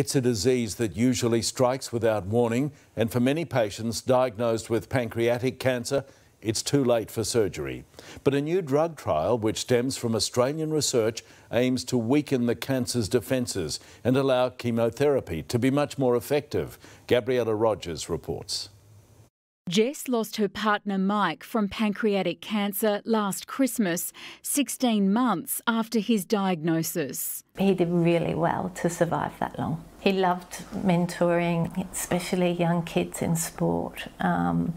It's a disease that usually strikes without warning, and for many patients diagnosed with pancreatic cancer, it's too late for surgery. But a new drug trial, which stems from Australian research, aims to weaken the cancer's defences and allow chemotherapy to be much more effective. Gabriella Rogers reports. Jess lost her partner Mike from pancreatic cancer last Christmas, 16 months after his diagnosis. He did really well to survive that long. He loved mentoring, especially young kids in sport, um,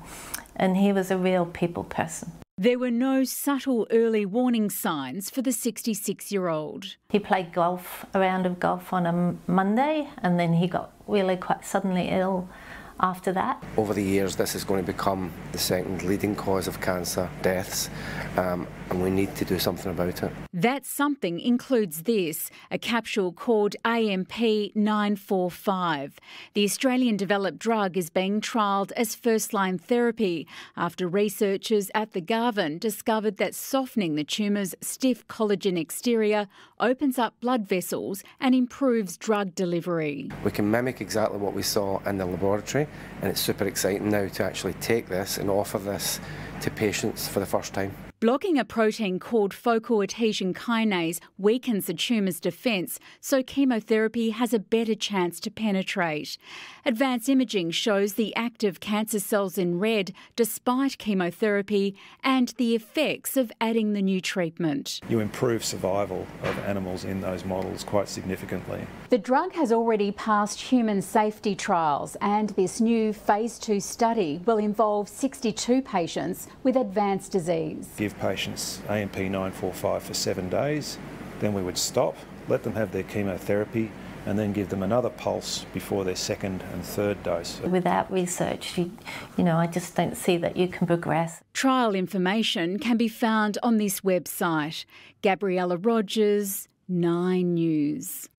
and he was a real people person. There were no subtle early warning signs for the 66 year old. He played golf, a round of golf on a Monday, and then he got really quite suddenly ill after that. Over the years, this is going to become the second leading cause of cancer deaths, um, and we need to do something about it. That something includes this a capsule called AMP 945. The Australian developed drug is being trialled as first line therapy after researchers at the Garvan discovered that softening the tumour's stiff collagen exterior opens up blood vessels and improves drug delivery. We can mimic exactly what we saw in the laboratory, and it's super exciting now to actually take this and offer this to patients for the first time. Blocking a protein called focal adhesion kinase weakens the tumour's defence, so chemotherapy has a better chance to penetrate. Advanced imaging shows the active cancer cells in red despite chemotherapy and the effects of adding the new treatment. You improve survival of animals in those models quite significantly. The drug has already passed human safety trials, and this new phase two study will involve 62 patients with advanced disease. Give give patients AMP 945 for seven days, then we would stop, let them have their chemotherapy, and then give them another pulse before their second and third dose. Without research, you, you know, I just don't see that you can progress. Trial information can be found on this website. Gabriella Rogers, Nine News.